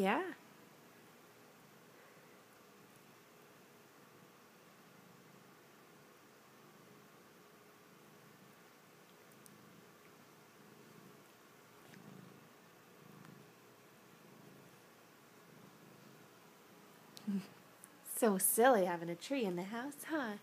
Yeah. so silly having a tree in the house, huh?